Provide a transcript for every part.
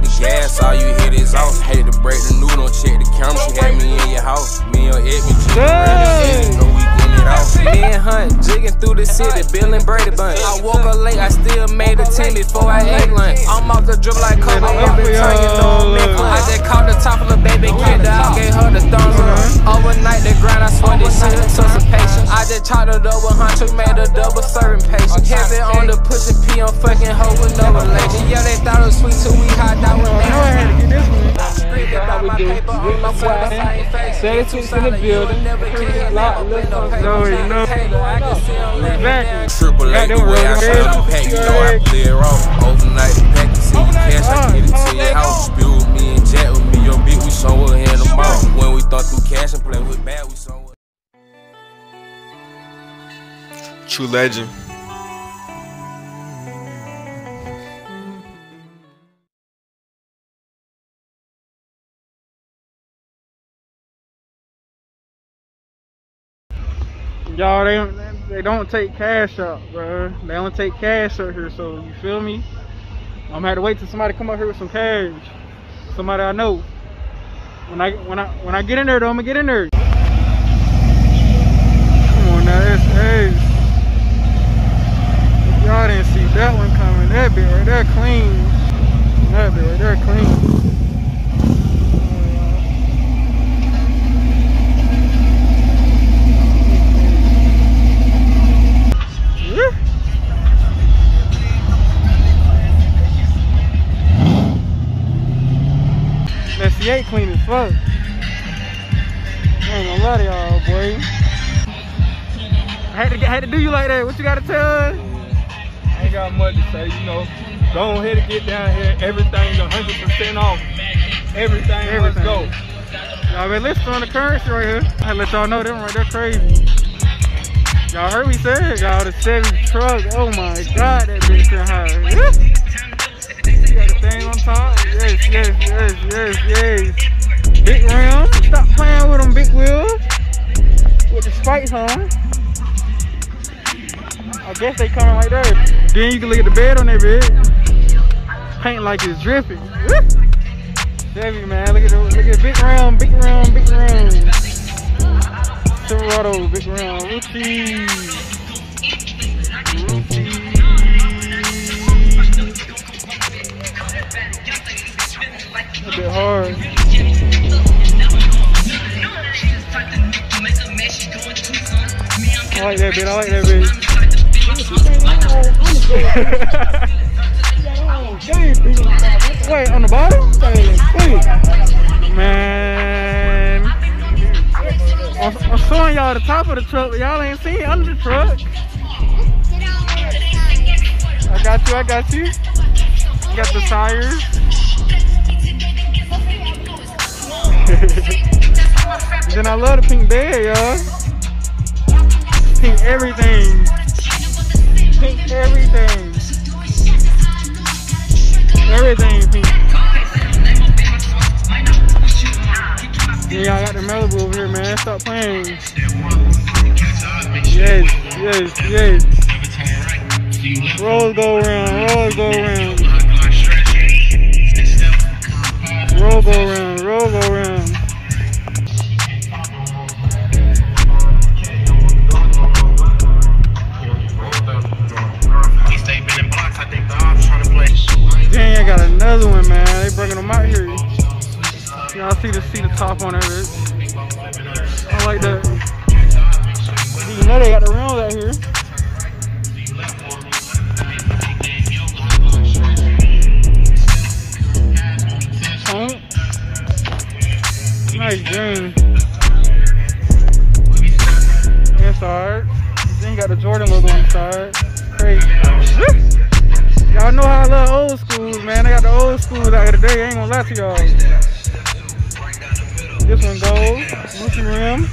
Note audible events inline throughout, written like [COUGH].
hit the gas, all you hit is off. Hate to break the news, don't check the camera. She had me in your house. Me and Edmund, Hey. It off. Me and Hunt jigging through the city, Bill and Brady bunch. I woke up late, I still made a 10 before I ate lunch. I'm off the drip like Kobe every time you know I'm in I just caught the top of the baby kid, I gave her the thumbs up. Uh-huh. Overnight the grind, I swear this shit took some patience. I just chopped a double hunch, made a double serving patient. Heavy on the pussy P, I'm fucking hoe with no relation. Yeah, they thought it was sweet till we hot out with I know I to get this one. how we do. My boy, Say it's in the building. Lock, lift, no, you Triple A, the way I shut heads. the pack, you know I clear off. Overnight, pack, you see the cash, I get it to your house. Spill with me and Jack with me, your bitch, we somewhere in the mall. When we thought through cash and play with bad, we somewhere. True legend. Y'all, they don't, they don't take cash out, bro. They only take cash out here, so you feel me? I'm gonna have to wait till somebody come up here with some cash. Somebody I know. When I when I when I get in there, though, I'm gonna get in there. Come on now, that's hey. Y'all didn't see that one coming, that bit right there clean. That bit right there clean. Clean as fuck. I ain't gonna lie to y'all, boy. I had to get, had to do you like that. What you gotta tell us? I ain't got much to say, you know. Go ahead and get down here. Everything's 100% off. Everything, Everything. let's go. Y'all been listening on the currency right here. I let y'all know them right there crazy. Y'all heard me say it, y'all. The Chevy truck. Oh my god, that bitch can high. Yeah. Got the thing on top. Yes, yes, yes, yes, yes. Big rim. Stop playing with them big wheels. With the spikes on. I guess they coming right there. Then you can look at the bed on that bed. Paint like it's dripping. Chevy man, look at the look at the big round, big round, big round. Silverado, big rim, Rucci. A bit hard. I like that bit, I like that bit. [LAUGHS] Wait, on the bottom? Wait. Man. I'm, I'm showing y'all the top of the truck, y'all ain't seen under the truck. I got you, I got you. Got the tires. [LAUGHS] then I love the pink bed, y'all. Pink everything. Pink everything. Everything pink. Yeah, I got the Malibu over here, man. Stop playing. Yes, yes, yes. Rolls go around, rolls go around. Roll go around, roll go around. Another one, man. They bringing them out here. Y'all see the see the top on it. I like that. You know they got the rims out here. Paint. Nice green. Inside. Then you got the Jordan logo on the side. Y'all know how I love old schools, man. I got the old schools out here today. I ain't gonna lie to y'all. This one goes. Gucci rim.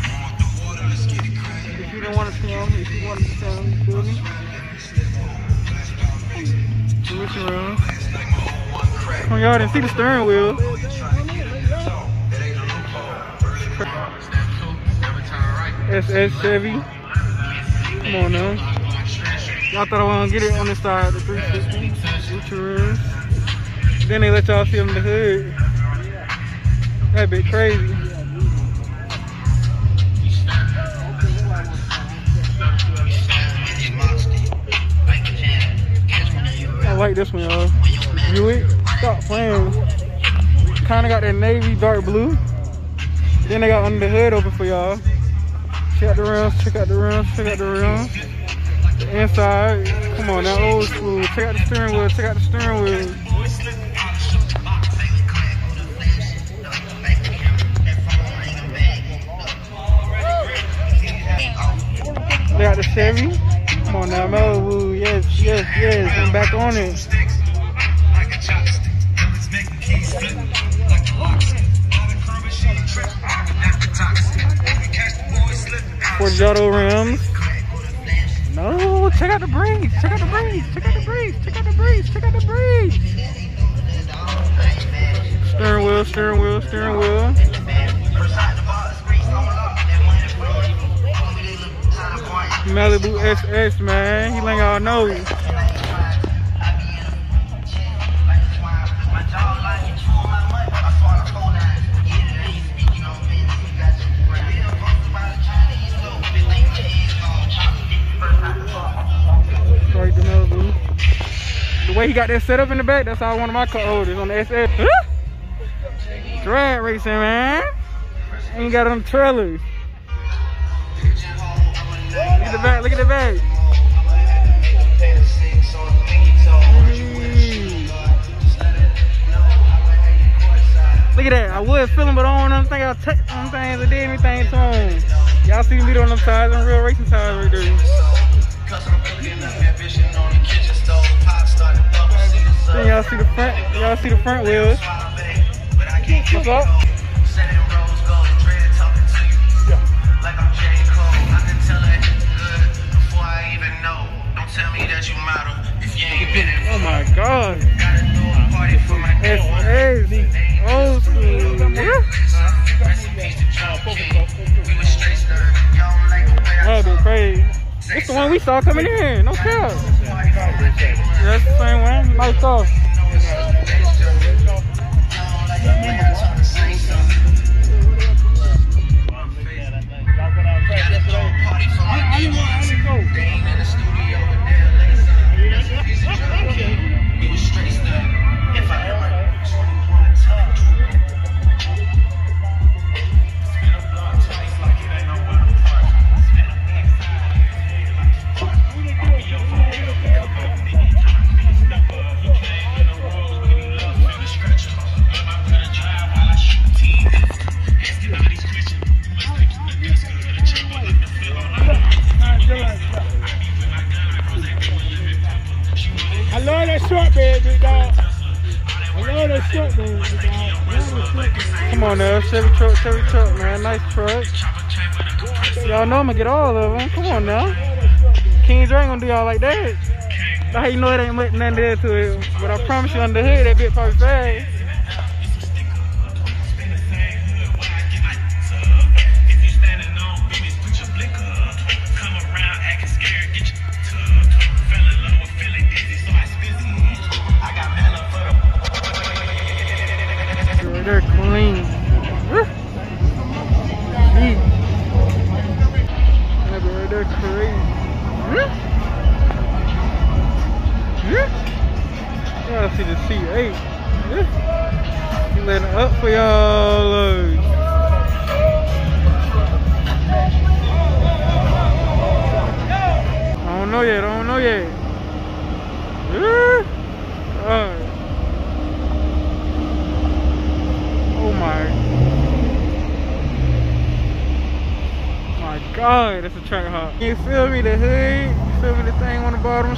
If you don't want to them, if you want to them, you feel me? Gucci rim. Come on, y'all didn't see the steering wheel. SS Chevy. Come on now. Y'all thought I wasn't gonna get it on this side, the 350. Gucci rims. Then they let y'all see them in the hood. That bit crazy. I like this one, y'all. Buick. Stop playing. Kinda got that navy dark blue. Then they got under the hood open for y'all. Check out the rims, check out the rims, check out the rims. Inside. Come on that old school. Check out the steering wheel, check out the steering wheel. They got the Chevy. Come on now, Malibu. Yes, yes, yes. I'm back on it. Forgiato rims. Out the breeze. Check out the breeze. Check out the breeze. Check out the breeze. Check out the breeze. Steering wheel, steering wheel, steering wheel. Malibu SS, man. He like y'all know. Way he got that set up in the back, that's how one of my car holders oh, on the SS. Drag racing, man. Ain't got it on the. Look at the back, look at the back. Look at that. I would film, but I don't think I'll touch them things or did anything to them. Y'all see me on them tires, them real racing tires right there. Y'all see the front, y'all see the front wheels. What's up? Oh my god. SS. Old school. Yeah. That'd be crazy. It's the one we saw coming in. No cap. That's the same one. Nice off. Chevy truck, Chevy truck, man. Nice truck. Y'all know I'm gonna get all of them. Come on now. Kings ain't gonna do y'all like that. That's how you know it ain't nothing there to it. But I promise you, under the hood, that bit probably fast.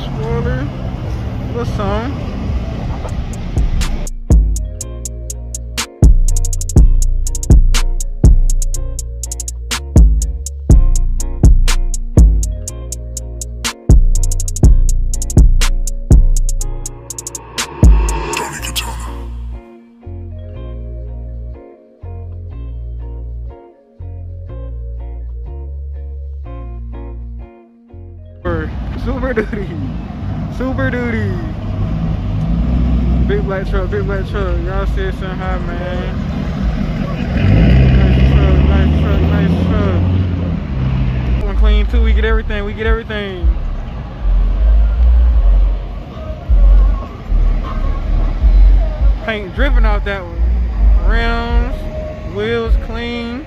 On Super, duty. Super duty. Big black truck, big black truck. Y'all said something high, man. Nice truck, nice truck, nice truck. One clean too. We get everything. We get everything. Paint dripping off that one. Rims, wheels clean.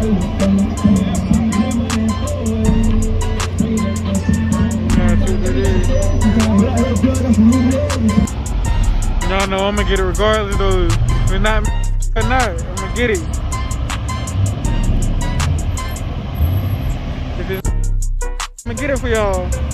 Y'all know I'm gonna get it regardless though. If it's not or not, I'm gonna get it. If it's I'm gonna get it for y'all.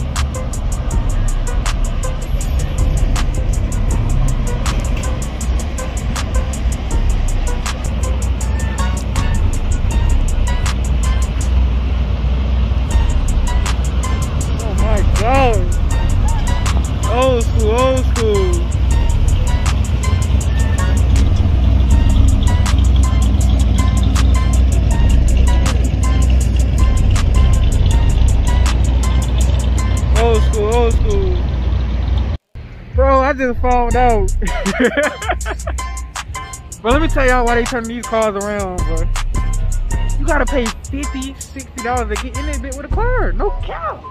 Bro, I just found out. [LAUGHS] but let me tell y'all why they turn these cars around, bro. You gotta pay 50 $60 to get in that bit with a car. No cap.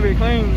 Bit clean.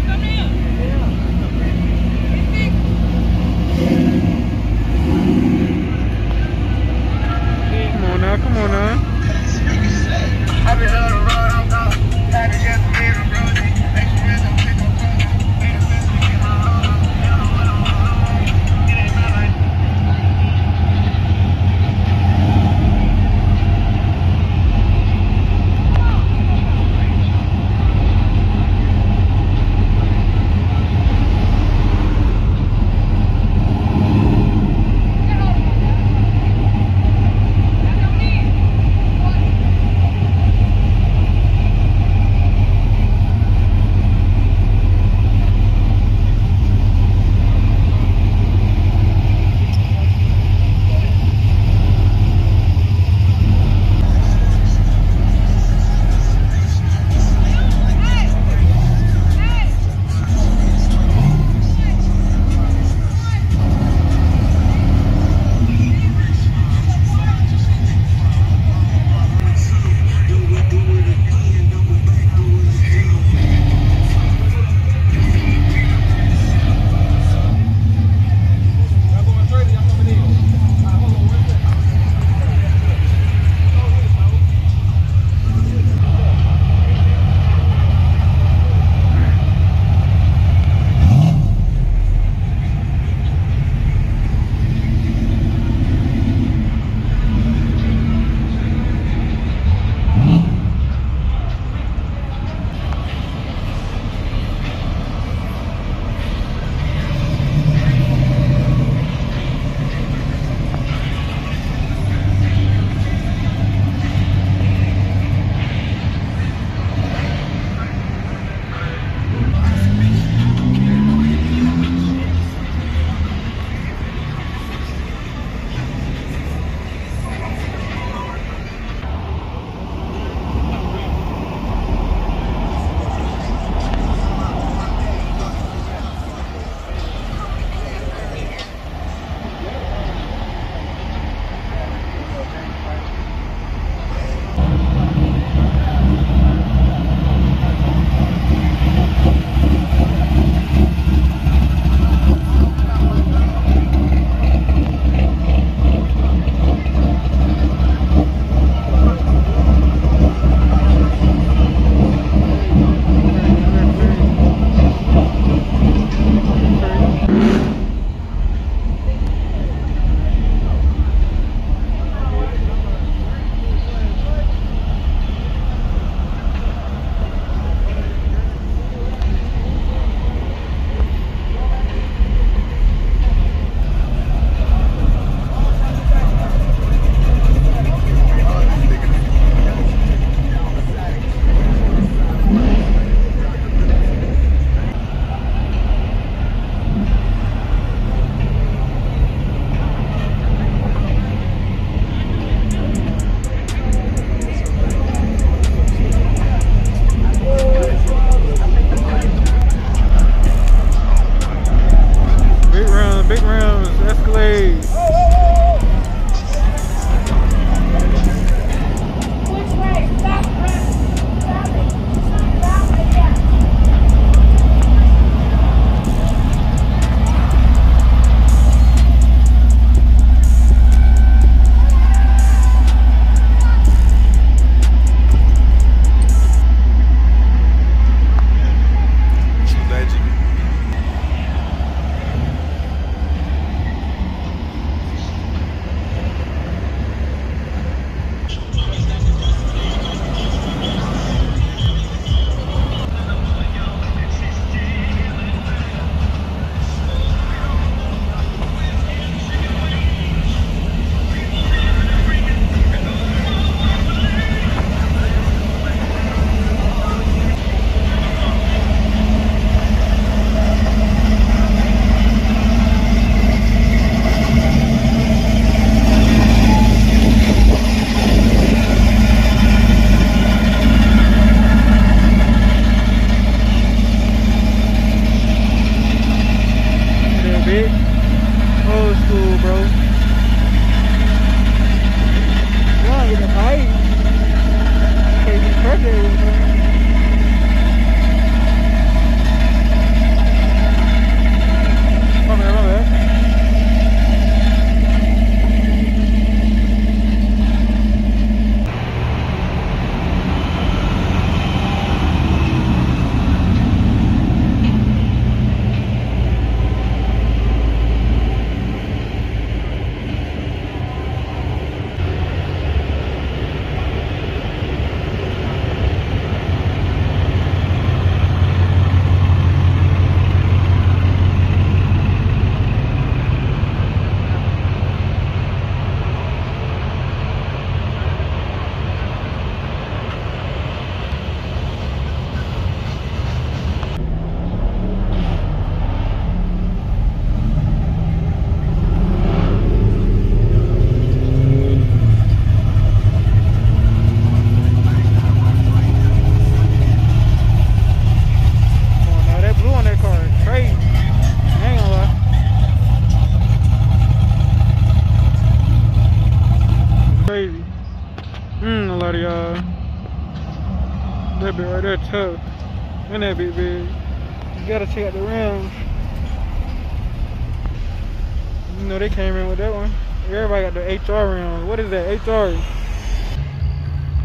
That? HR.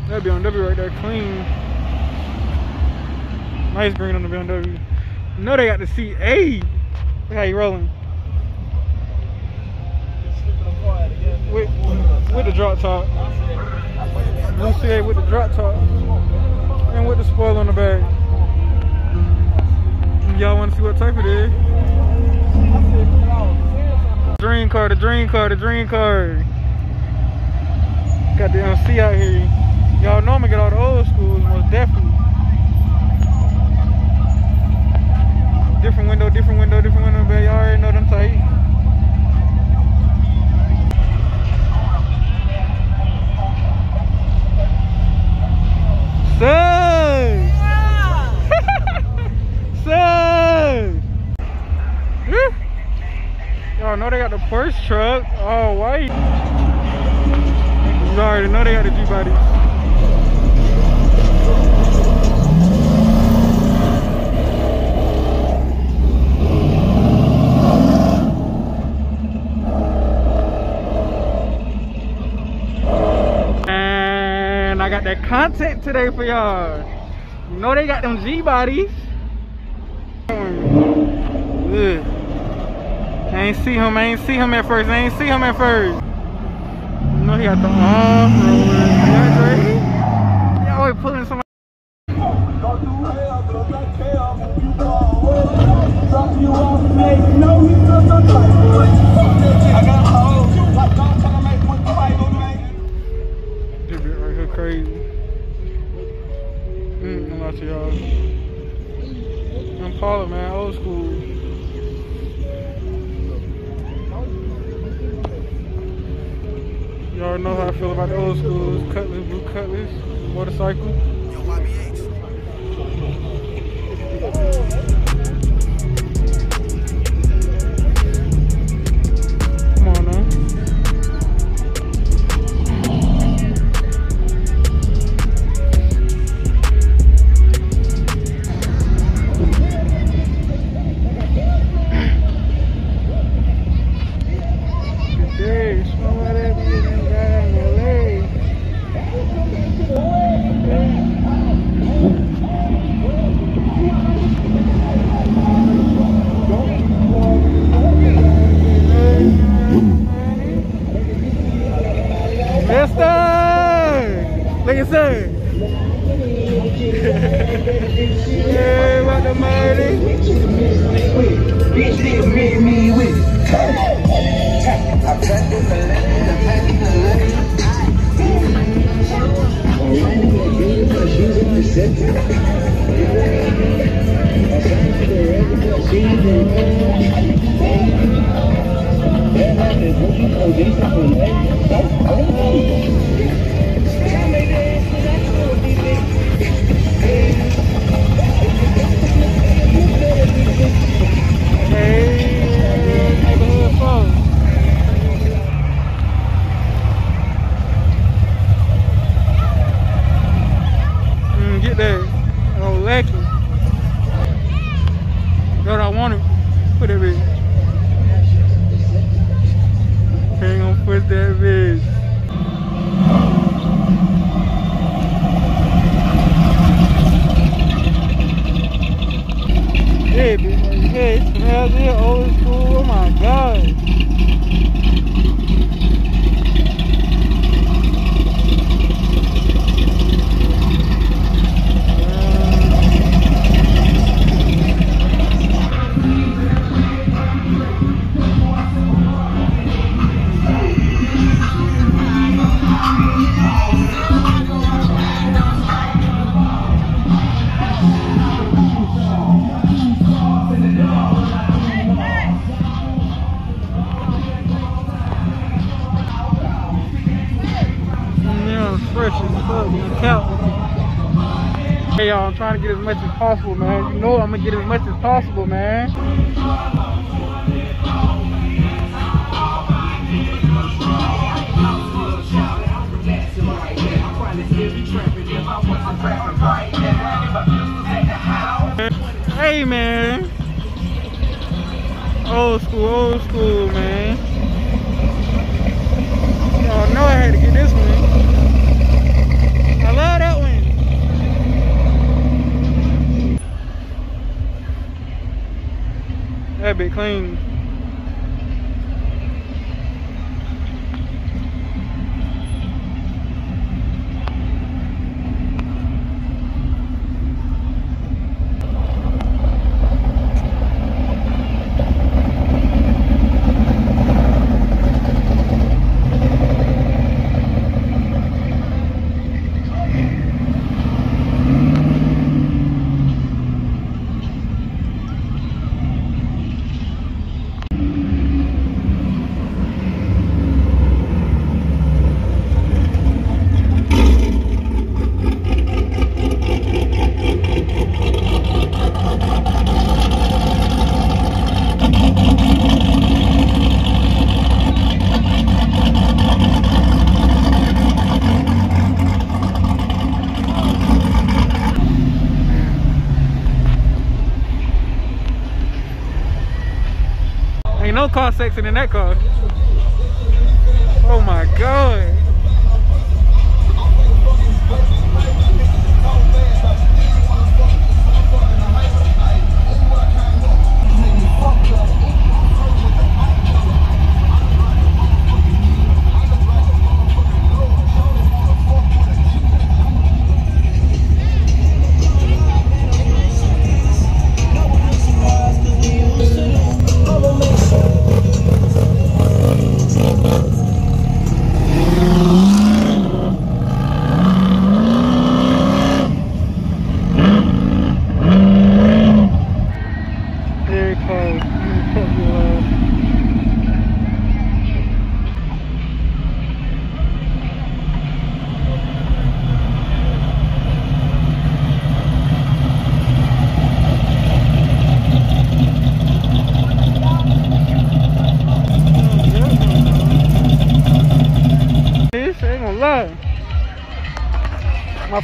That BMW right there clean. Nice green on the BMW. No, they got the C8. Look how you rolling. With, with the drop top. New C8 with the drop top. And with the spoiler on the back. Y'all want to see what type it is? Dream car, the dream car, the dream car. Got the MC out here. Y'all know I'm gonna get all the old schools, most definitely. Different window, different window, different window, but y'all already know them tight. [LAUGHS] Y'all know they got the Porsche truck. Oh, white. You already know they got the G-bodies. And I got that content today for y'all. You know they got them G bodies. Good. I ain't see him. I ain't see him at first. I ain't see him at first. Know he got the off roller. Yeah, right? Y'all always pulling some. Drop you off, make no he just a type of man. I got a hoe, drop down, try to make one type of man. This bit right here crazy. Mm, I'm not to y'all. I'm Paula, man. Old school. Y'all know how I feel about the old schools. Cutlass, blue cutlass, motorcycle. Come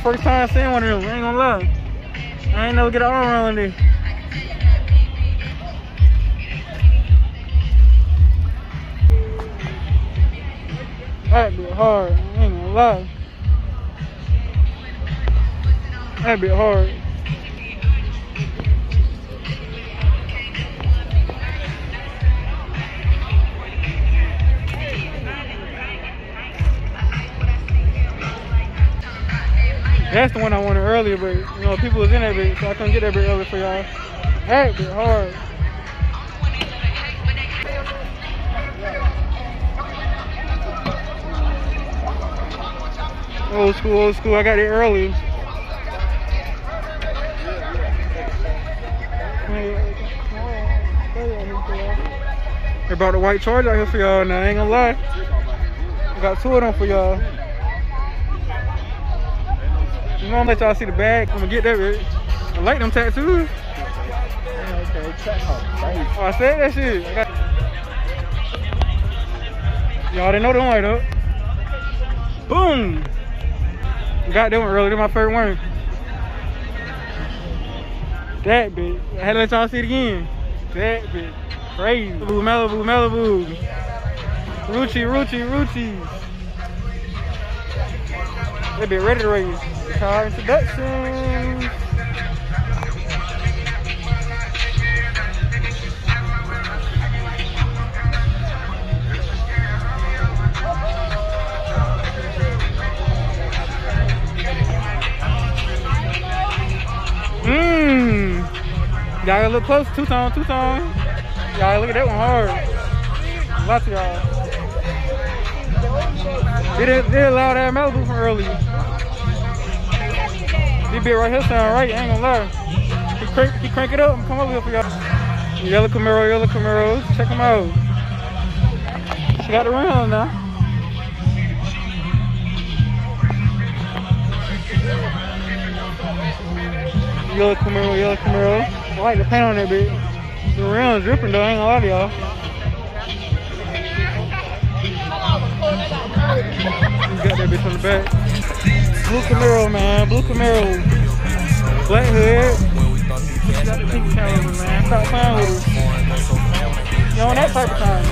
first time seeing one of them, ain't gonna lie. I ain't never get an arm around this. That bit hard, I ain't gonna lie. That bit hard. People was in that bit, so I couldn't get bit earlier for y'all. Bit hard. Old school, old school. I got it early. They brought the white charge out here for y'all now. I ain't gonna lie. I got two of them for y'all. I'm gonna let y'all see the bag. I'm gonna get that bit. I like them tattoos. Oh, I said that shit. Y'all didn't know them right up. Boom! Got that one early. My favorite one. That bitch. I had to let y'all see it again. That bitch. Crazy. Malibu, Malibu, Malibu. Rucci, Rucci, Rucci. They be ready to race. Car introduction. Mmm. Y'all gotta look close. Two tone, two tone. Y'all look at that one hard. Lots of y'all. They didn't, they allow that Malibu from earlier. This bit right here sound right. Ain't gonna lie. He crank, he crank it up and come over here for y'all. Yellow Camaro, yellow Camaros. Check them out. She got the rims now. Yellow Camaro, yellow Camaro. I like the paint on that bit. The rims dripping though, I ain't gonna lie to y'all. Got that bitch on the back. Blue Camaro, man. Blue Camaro. Black hood. Got pink Camaro, man. Stop playing with us. You on that type of time.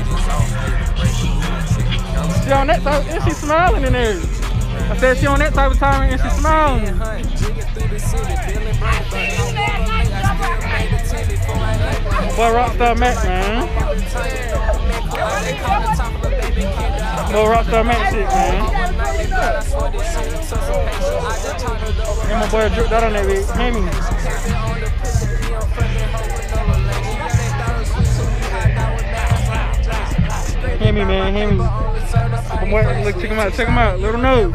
She on that type, and she smiling in there. I said she on that type of time and she smiling. Boy, Rockstar Mac, man. Boy, Rockstar Mac shit, man. And my boy on that bitch. Hear me. Hear me, man. Hear me. My boy, look, check him out. Check him out. Little nose.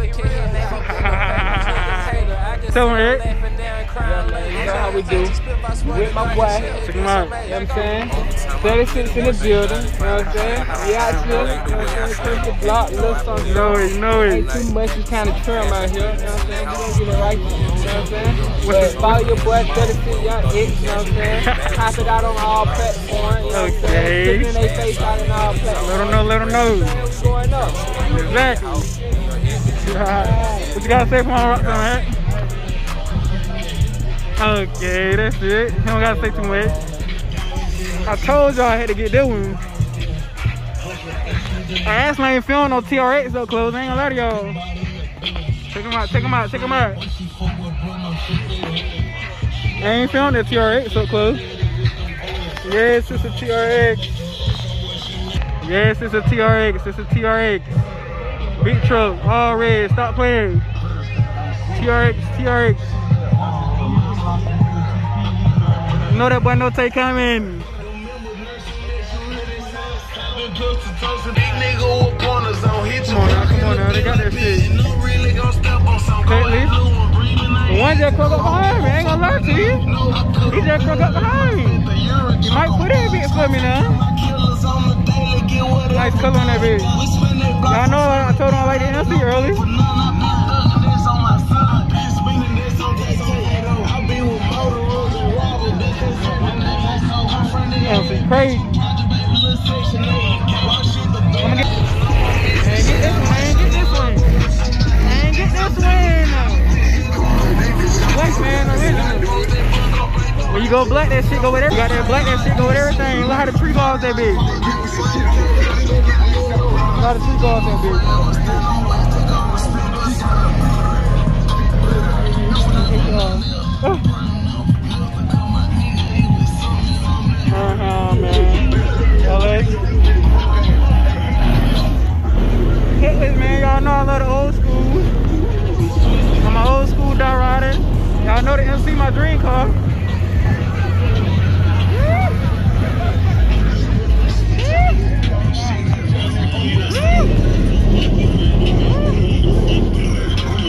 Tell him, Eric. You know how we do. With my boy. Check him out. You know what I'm saying? 36 in the building. You know what I'm saying? Yeah. You know what I'm saying? The block, something. You know it, Ain't it. too much, it's kind of trim out here. You know what I'm saying? You don't get it right. You know what I'm saying? But follow your boy 36YUNGX. You know what I'm saying? [LAUGHS] Pop it out on all platforms. You know what I'm Okay. saying? Sticking their face out in all platforms. Let him know, let him know. What's going up? Exactly. what you gotta say for my rock man? Okay, that's it. You don't gotta say too much. I told y'all I had to get that one. I ain't feeling no TRX so close. I ain't gonna lie to y'all. Check them out, check them out, check them out. I ain't feeling that TRX so close. Yes, it's a TRX. Yes, it's a TRX. It's a TRX. Big truck, all red. Stop playing. TRX, TRX. Know that boy no take coming. Come on now, come on now. They got that shit. Cutlass. The one just up behind me. I ain't gonna lie to you. He just crook up behind me. You might put that bit for me now. Nice color on that bitch. Y'all know I told him I like the MC early. MC crazy. When you go black, that shit go with everything. You got that black, that shit go with everything. Look how the tree goes that big. Look how the tree goes that big. Uh-huh. Hitless, man. Y'all know I love the old school. Old school dot rider. Y'all know the MC my dream car.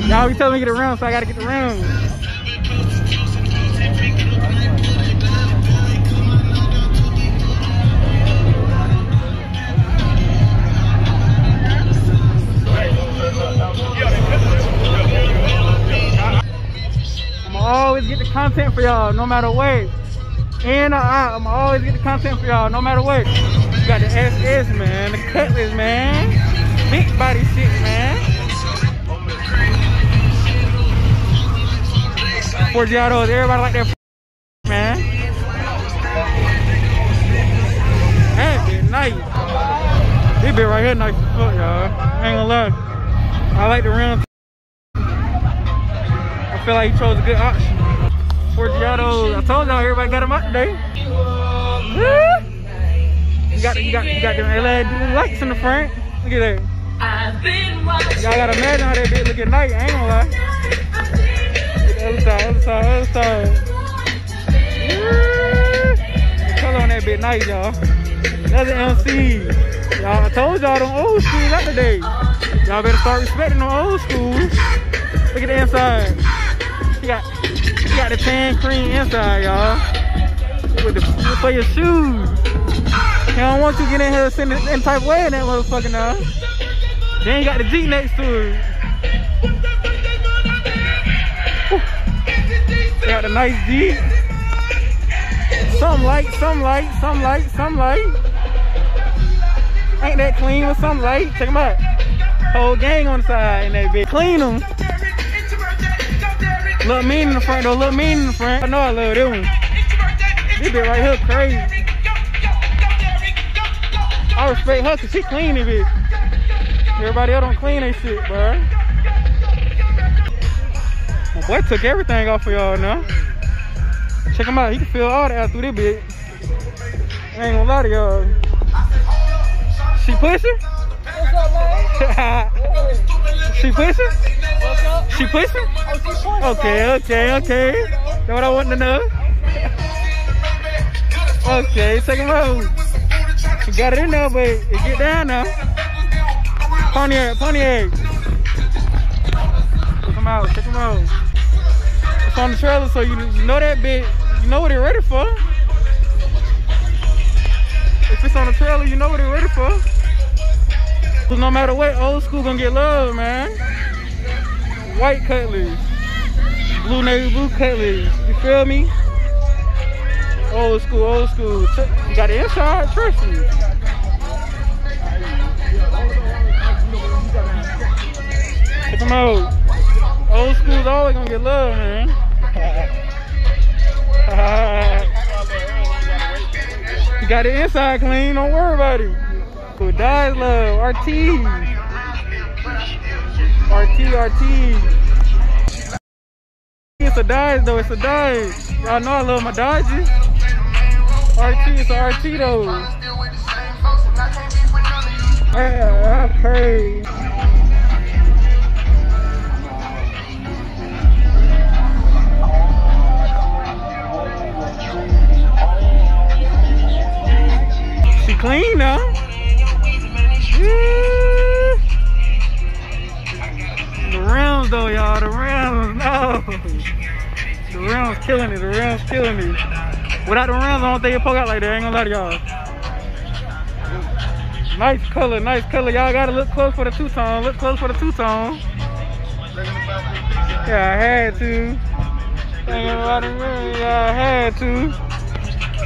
Y'all be telling me to get around, so I gotta get the around. Always get the content for y'all, no matter what. Or out, I'ma always get the content for y'all, no matter what. You got the SS, man, the Cutlass, man. Big body shit, man. For Forgiatos, everybody like that, man. That bit nice. This bit right here nice as fuck, y'all. I ain't gonna lie. I like the round. Feel like he chose a good option. Forgiatos, I told y'all everybody got him out today. You got, you got, you got them LED lights in the front. Look at that. Y'all gotta imagine how that bitch look at night. I ain't gonna lie. Other side, other side, other side. The color on that bit nice, y'all. That's an MC. Y'all, I told y'all them old schools out today. Y'all better start respecting them old schools. Look at the inside. Got, you got the tan cream inside, y'all. With the for your shoes. I don't want you to get in here sitting any type way in that motherfucker now. Then you got the Jeep next to it. They got a nice Jeep. Some light, some light, some light, some light. Ain't that clean with some light? Check them out. Whole gang on the side in that bitch. Clean them. Look mean in the front though, look mean in the front. I know I love this one. This bitch right here crazy. I respect her cause she clean it bitch. Everybody else don't clean their shit, bro. My boy took everything off of y'all now. Check him out, he can feel all that through this bitch. I ain't gonna lie to y'all. She pushing? [LAUGHS] she pushing? She pushing? Okay, okay, okay. That's what I want to know. Okay, take him out. You got it in there, but it get down now. Pontiac, Pontiac. Check him out, check him out. It's on the trailer, so you, you know that bit. You know what it ready for. If it's on the trailer, you know what it ready for. Cause no matter what, old school gonna get love, man. White cutlass, blue navy blue cutlass. You feel me? Old school, old school. You got the inside, trust me. Check them out. Old school's always gonna get love, man. [LAUGHS] you got the inside clean, don't worry about it. Who dies love? RT. RT, RT. It's a Dodge though, it's a Dodge. Y'all know I love my Dodges. RT, it's a RT though. Yeah, I pray. She clean now. Yeah. Though, y'all. The rims, no. The rims killing it. The rims killing me. Without the rims, I don't think it poke out like that. I ain't gonna lie to y'all. Nice color, nice color. Y'all gotta look close for the two-tone. Look close for the two-tone. Yeah, I had to. Yeah, I had to.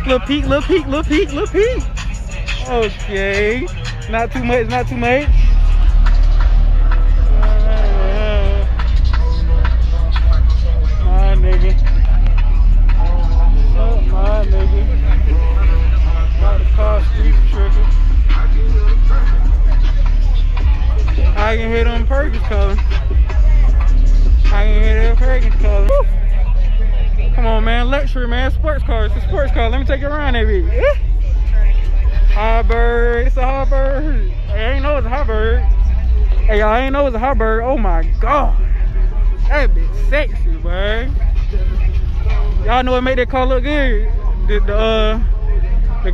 Little peek, little peek, little peek, little peek. Okay. Not too much, not too much. I can hit on Perkins color. I can hit on Perkins color. Come on, man. Luxury, man. Sports car. It's a sports car. Let me take you around that bitch. Highbird. It's a Highbird. Hey, I ain't know it's a Highbird. Hey, y'all I ain't know it's a Highbird. Oh my god. That bitch sexy, bro. Y'all know what made that car look good? The, the uh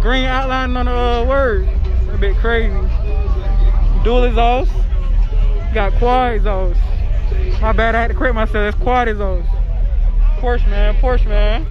green outline on the uh, word. A bit crazy. Dual exhaust. Got quad exhaust. My bad, I had to correct myself. That's quad exhaust. Porsche man, Porsche man.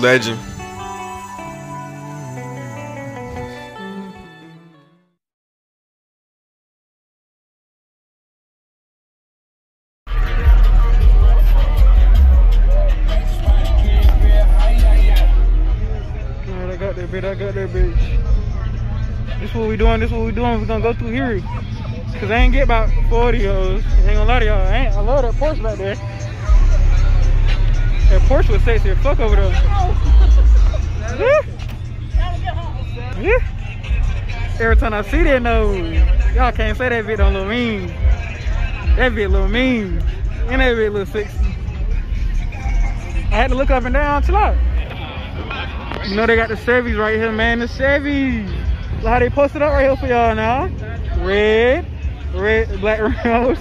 Bitch. I got that bitch. This what we doing, this what we gonna go through here. Cause I ain't get about 40 hoes. Ain't gonna lie to y'all. I, ain't, I love that Porsche back there. That Porsche was sexy as fuck over there. [LAUGHS] Yeah. Yeah. Every time I see that nose, y'all can't say that bit don't look mean. That bit look mean. And that bit look sexy. I had to look up and down till out. You know they got the Chevys right here, man. The Chevys. Look how they posted up right here for y'all now. Red, red, black [LAUGHS] rims.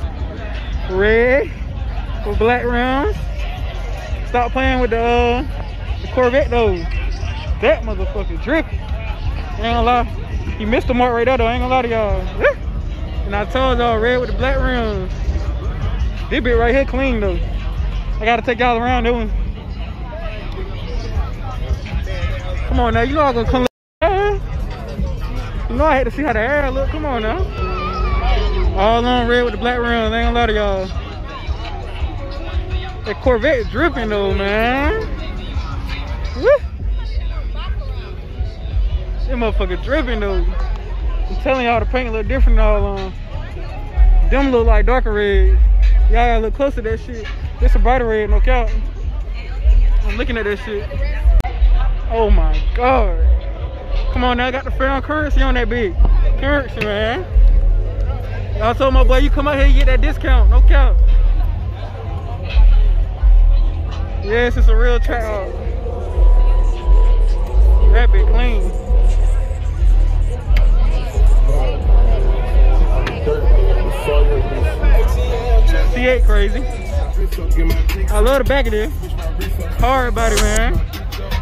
Red for black rims. Stop playing with the, uh, the Corvette though. That motherfucker dripping. Ain't gonna lie. He missed the mark right there though. Ain't gonna lie to y'all. And I told y'all red with the black rims. This bit right here clean though. I gotta take y'all around that one. Come on now, you know I'm gonna come You know I had to see how the air look. Come on now. All on red with the black rims. Ain't gonna lie to y'all. That Corvette dripping though, man. Woo. That motherfucker dripping though. I'm telling y'all the paint look different all on. Them look like darker red. Y'all gotta look close to that shit. This a brighter red, no cap. I'm looking at that shit. Oh my god. Come on now, I got the fair currency on that big. Currency, man. Y'all told my boy you come out here and get that discount, no cap. Yes, it's a real track. That big clean. C8 crazy. I love the back of this. Hard body, man.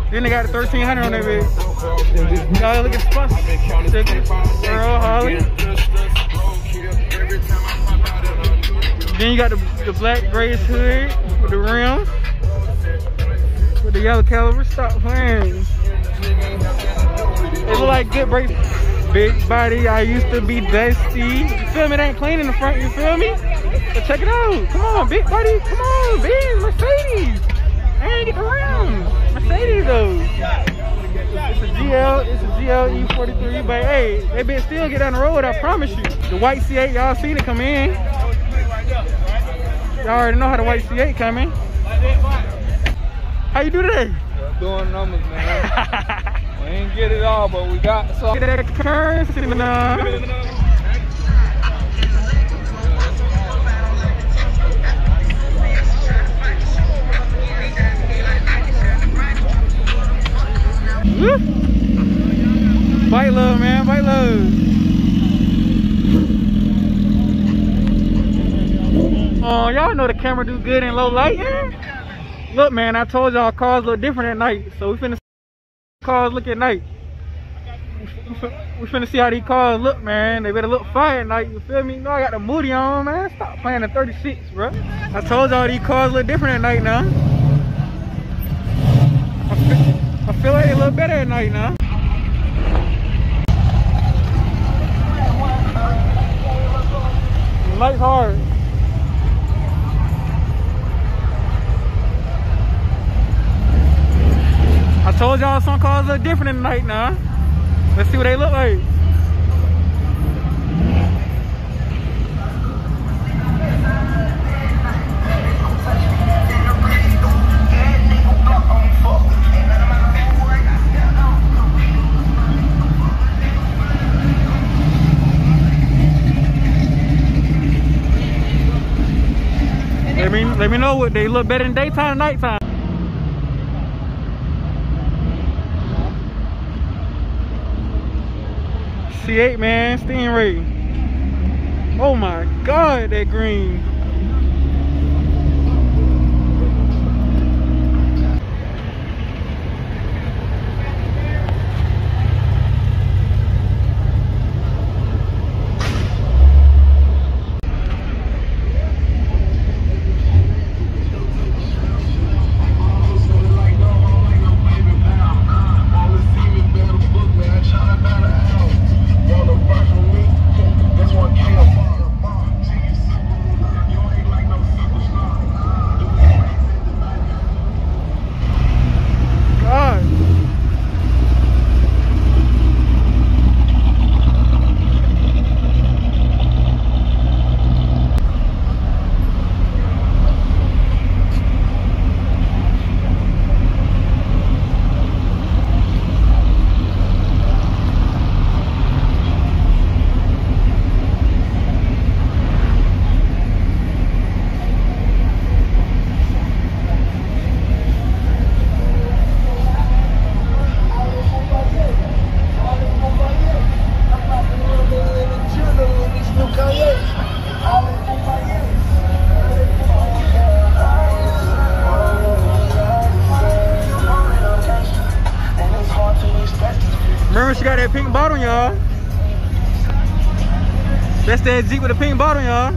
Then they got the 1300 on that bitch. Y'all look at the. Check. Earl Holly. Then you got the, the black grayish hood with the rims. With the yellow caliper. Stop playing. They look like good brakes. Big body, I used to be dusty. You feel me? It ain't clean in the front, you feel me? But check it out. Come on, big buddy. Come on, Benz, Mercedes. I ain't get around. Mercedes though. It's a GL, it's a GLE 43, but hey, they been still get down the road, I promise you. The white C8, y'all seen it come in. Y'all already know how the white C8 come in. How you do today? Doing numbers, man. we ain't get it all, but we got some. Get that currency. Woo. Bite love, man. Bite love. Oh, y'all know the camera do good in low light. Look, man, I told y'all cars look different at night. So we finna see cars look at night. We finna see how these cars look, man. They better look fire at night, you feel me? You know I got the moody on, man. Stop playing the 36, bro. I told y'all these cars look different at night now. I feel, like they look better at night now. Light's hard. Told y'all some cars look different at night now. Let's see what they look like. Let me let me know what they look better in daytime and nighttime. C8 man, Stingray. Oh my god, that green. That's that Jeep with the pink bottom, y'all. Y'all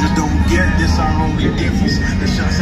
just don't get this our only difference. The shots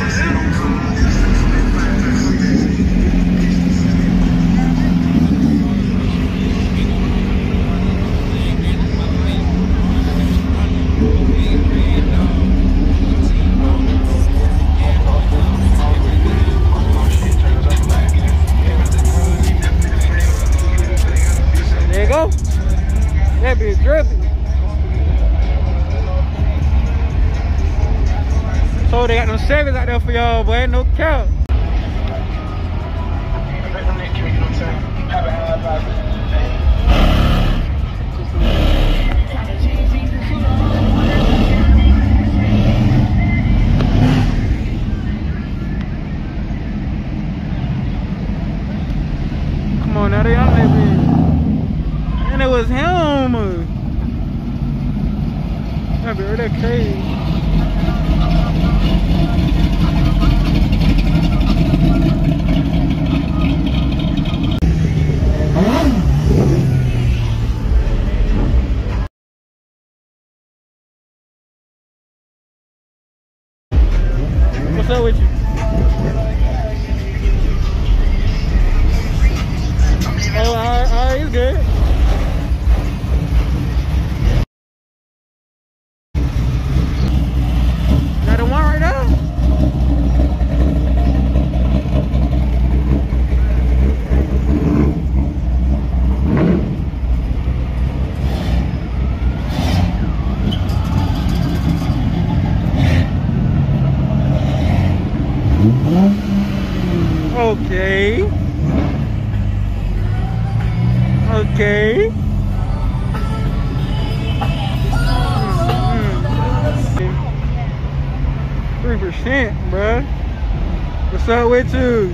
With?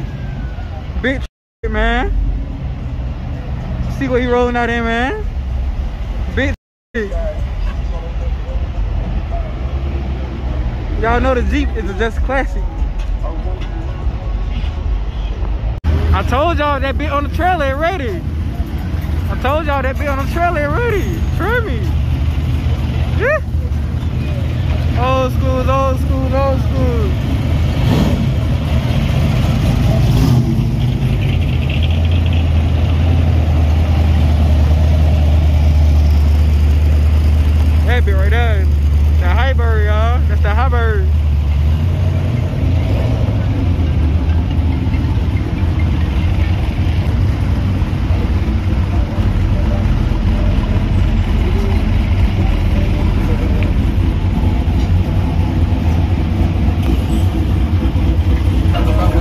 Bitch, man. See what he rolling out in, man. Bitch. Y'all know the Jeep is just classic. I told y'all that bit on the trailer already. I told y'all that bit on the trailer already. Try me. Yeah. Old school, old school, old school. That happy right there. The high bird, y'all. That's the high bird.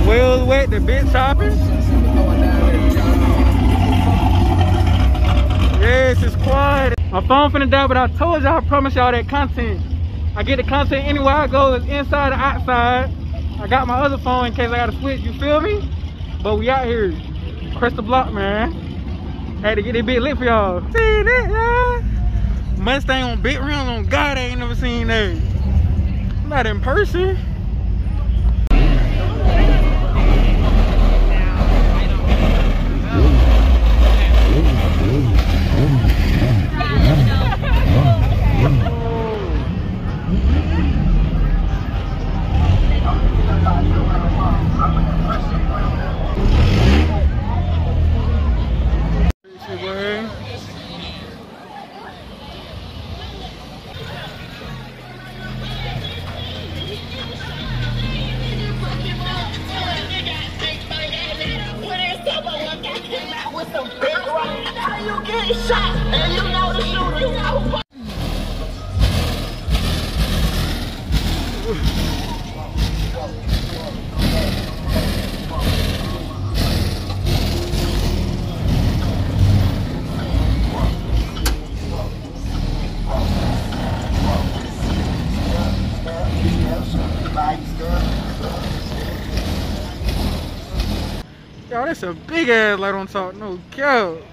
Will's wet, the bitch shopping. Yes, it's quiet. My phone finna die, but I told y'all, I promise y'all that content. I get the content anywhere I go, it's inside or outside. I got my other phone in case I gotta switch, you feel me? But we out here. Crush Da Block, man. Had to get it bit lit for y'all. See that, y'all? Mustang on bit rims on God, I ain't never seen that. Not in person. Y'all, that's a big ass light on top, no cap.